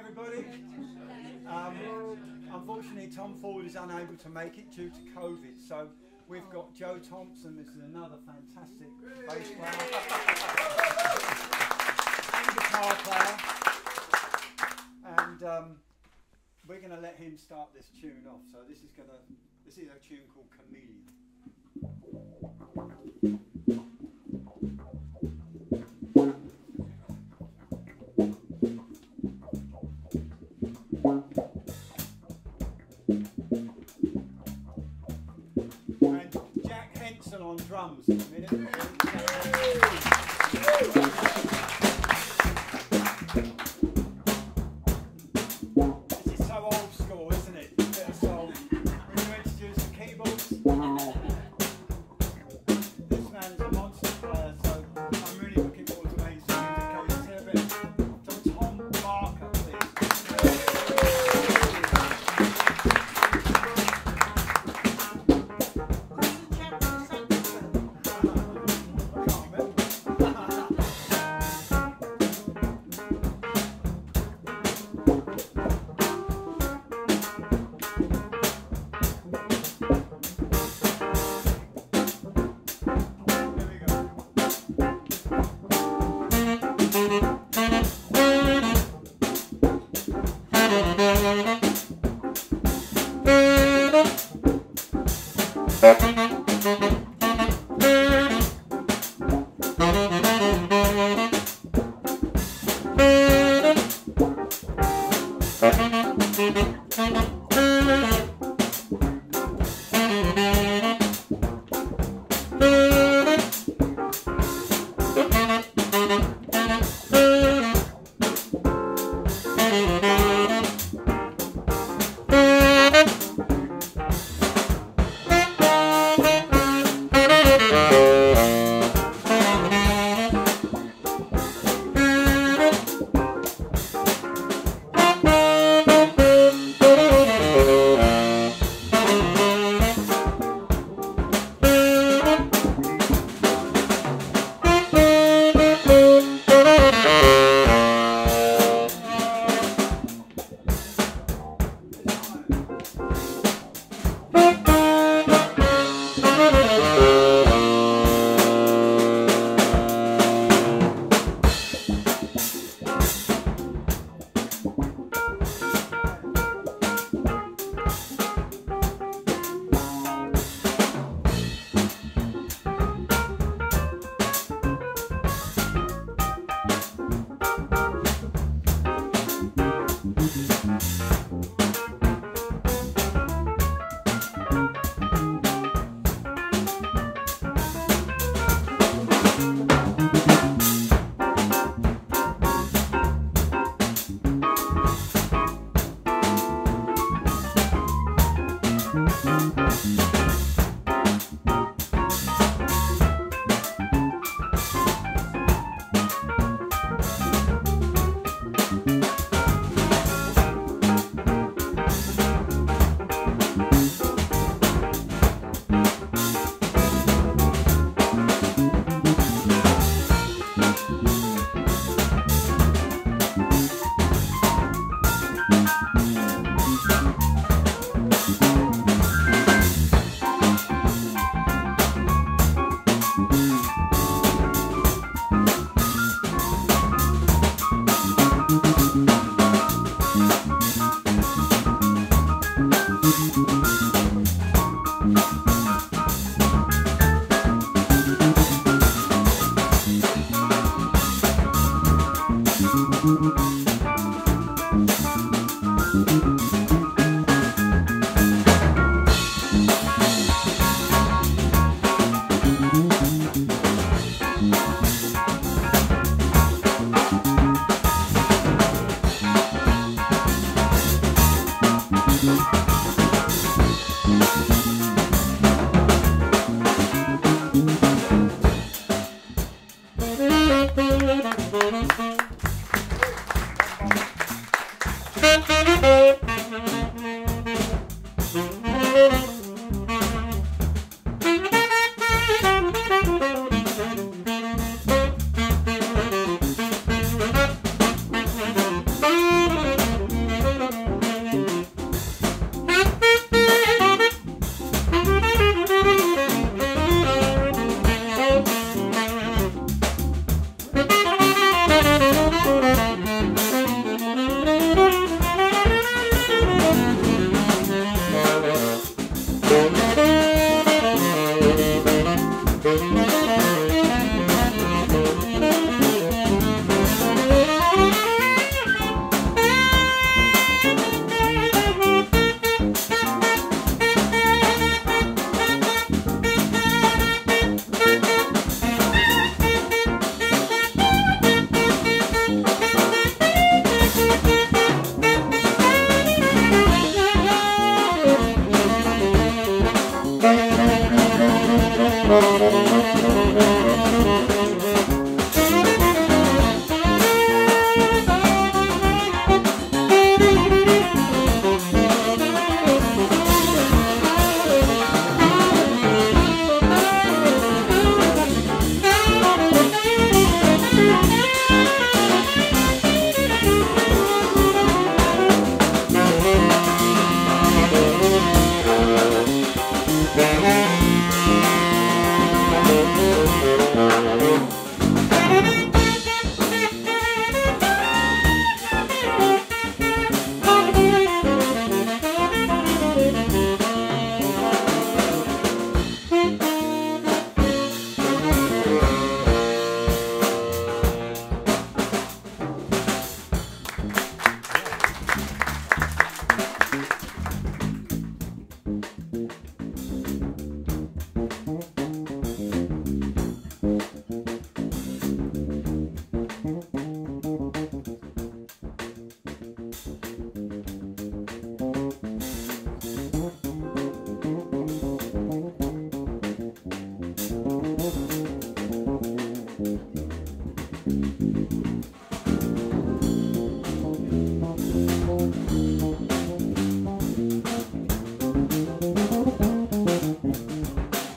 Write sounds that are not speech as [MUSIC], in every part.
everybody. Um, unfortunately, Tom Ford is unable to make it due to COVID, so we've got Joe Thompson. This is another fantastic bass player and guitar player, and um, we're going to let him start this tune off. So this is going to this is a tune called Chameleon. Henson on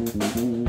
Música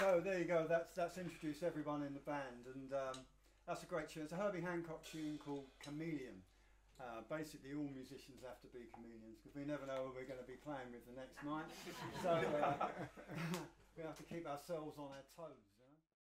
So there you go. That's that's introduced everyone in the band, and um, that's a great tune. It's a Herbie Hancock tune called Chameleon. Uh, basically, all musicians have to be chameleons because we never know who we're going to be playing with the next night. so uh, [LAUGHS] we have to keep ourselves on our toes.